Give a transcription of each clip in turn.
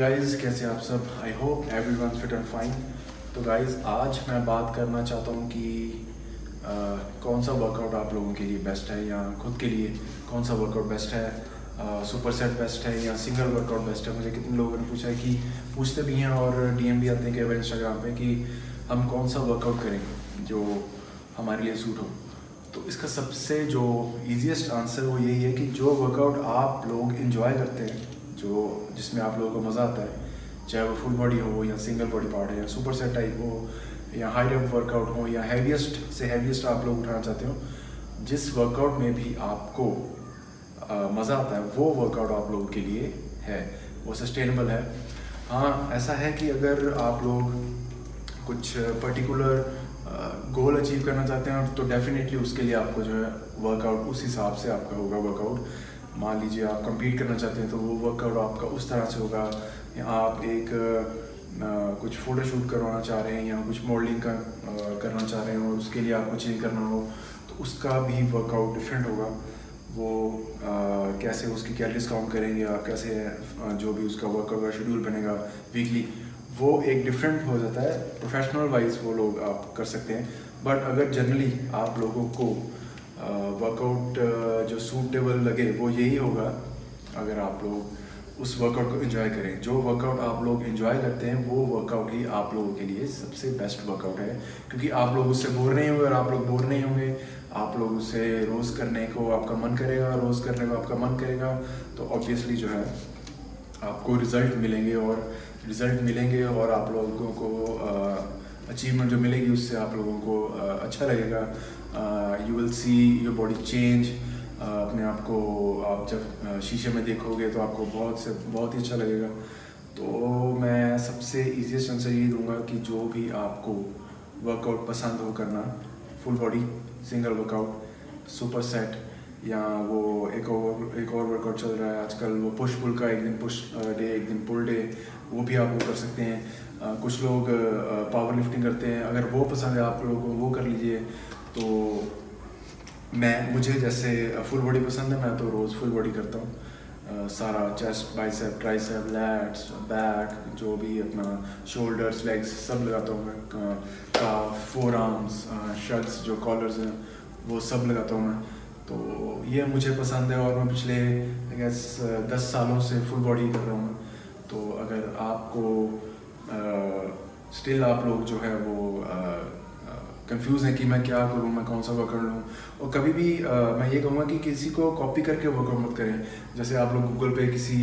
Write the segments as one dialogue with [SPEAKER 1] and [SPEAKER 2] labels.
[SPEAKER 1] Guys कैसे आप सब? I hope everyone fit and fine तो गाइस आज मैं बात करना चाहता हूँ कि आ, कौन सा वर्कआउट आप लोगों के लिए बेस्ट है या खुद के लिए कौन सा वर्कआउट बेस्ट है? सुपर सेट बेस्ट है या सिंगल वर्कआउट बेस्ट है? मुझे कितने लोगों ने पूछा है कि पूछते भी हैं और डीएम भी आते हैं कि इंस्टाग्राम पे कि हम कौन सा वर्कआउट करें जो हमारे लिए सूट हो। तो इसका सबसे जो ईजीएस्ट आंसर वो यही है कि जो वर्कआउट आप लोग इन्जॉय करते हैं जो जिसमें आप लोगों को मज़ा आता है, चाहे वो फुल बॉडी हो या सिंगल बॉडी पार्ट है या सुपर सेट टाइप हो या हाई डेप वर्कआउट हो या हैवीएस्ट से हैवीएस्ट आप लोग उठाना चाहते हो, जिस वर्कआउट में भी आपको मज़ा आता है, वो वर्कआउट आप लोगों के लिए है, वो सस्टेनेबल है। हाँ ऐसा है कि अगर आप लोग कुछ पर्टिकुलर गोल अचीव करना चाहते हैं तो डेफिनेटली उसके लिए आपको जो है वर्कआउट उस हिसाब से आपका होगा वर्कआउट मान लीजिए आप compete करना चाहते हैं तो वो वर्कआउट आपका उस तरह से होगा। या आप एक आ, कुछ फ़ोटो शूट करवाना चाह रहे हैं या कुछ मॉडलिंग का करना चाह रहे हैं और उसके लिए आपको चेंज करना हो तो उसका भी वर्कआउट डिफरेंट होगा। वो आ, कैसे उसकी कैलरीज काउंट करेंगे आप कैसे जो भी उसका वर्कआउट का शेड्यूल बनेगा वीकली वो एक डिफरेंट हो जाता है। प्रोफेशनल वाइज वो लोग आप कर सकते हैं। बट अगर जनरली आप लोगों को वर्कआउट जो सूटेबल लगे, वो यही होगा। अगर आप लोग उस वर्कआउट को एंजॉय करें। जो वर्कआउट आप लोग एंजॉय करते हैं, वो वर्कआउट ही आप लोगों के लिए सबसे बेस्ट वर्कआउट है। क्योंकि आप लोग उससे बोर नहीं होंगे, और आप लोग बोर नहीं होंगे। आप लोग उसे रोज़ करने को आपका मन करेगा, रोज़ करने को आपका मन करेगा। तो ऑब्वियसली जो है, आपको रिज़ल्ट मिलेंगे और रिज़ल्ट मिलेंगे और आप लोगों को अचीवमेंट जो मिलेगी उससे आप लोगों को अच्छा लगेगा। You will see your body change अपने आप को आप जब शीशे में देखोगे तो आपको बहुत से, बहुत ही अच्छा लगेगा। तो मैं सबसे ईजिएस्ट आंसर यही दूँगा कि जो भी आपको वर्कआउट पसंद हो करना full body single workout super set या वो एक और एक और वर्कआउट चल रहा है आजकल वो पुश पुल का एक दिन पुश डे एक दिन पुल डे वो भी आप वो कर सकते हैं। आ, कुछ लोग पावर लिफ्टिंग करते हैं। अगर वो पसंद है आप लोगों को वो कर लीजिए। तो मैं मुझे जैसे फुल बॉडी पसंद है मैं तो रोज़ फुल बॉडी करता हूँ। सारा chest bicep tricep lats back जो भी अपना शोल्डर्स लेग्स सब लगाता हूँ मैं। का फोर आर्म्स शर्ट्स जो कॉलर्स हैं वो सब लगाता हूँ मैं। तो ये मुझे पसंद है और मैं पिछले आई गेस दस सालों से फुल बॉडी कर रहा हूँ। तो अगर आपको स्टिल आप लोग जो है वो आ, कंफ्यूज हैं कि मैं क्या करूँ मैं कौन सा वर्कआउट लूँ और कभी भी आ, मैं ये कहूँगा कि किसी को कॉपी करके वर्कआउट मत करें। जैसे आप लोग गूगल पे किसी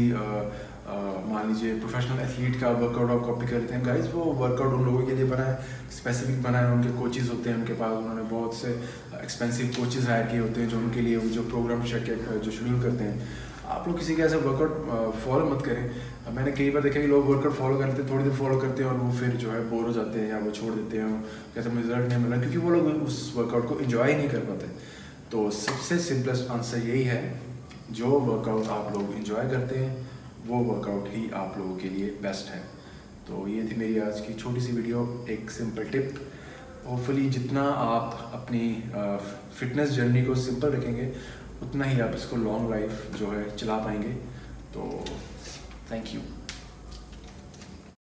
[SPEAKER 1] मान लीजिए प्रोफेशनल एथलीट का वर्कआउट आप कॉपी करते हैं। गाइज़ वो वर्कआउट उन लोगों के लिए बना है स्पेसिफिक बना है। उनके कोचेज़ होते हैं उनके पास। उन्होंने बहुत से एक्सपेंसिव कोचेज़ हायर किए होते हैं जो उनके लिए, जो प्रोग्राम जो शेड्यूल करते हैं। आप लोग किसी के ऐसे वर्कआउट फॉलो मत करें। मैंने कई बार देखा कि लोग वर्कआउट फॉलो करते हैं थोड़ी देर फॉलो करते हैं और वो फिर जो है बोर हो जाते हैं या वो छोड़ देते हैं। कहते हैं रिज़ल्ट नहीं मिला क्योंकि वो लोग उस वर्कआउट को इन्जॉय नहीं कर पाते। तो सबसे सिंपलेस्ट आंसर यही है, जो वर्कआउट आप लोग इन्जॉय करते हैं वो वर्कआउट ही आप लोगों के लिए बेस्ट है। तो ये थी मेरी आज की छोटी सी वीडियो एक सिंपल टिप होपफुली जितना आप अपनी फिटनेस जर्नी को सिंपल रखेंगे, उतना ही आप इसको लॉन्ग लाइफ जो है चला पाएँगे। तो थैंक यू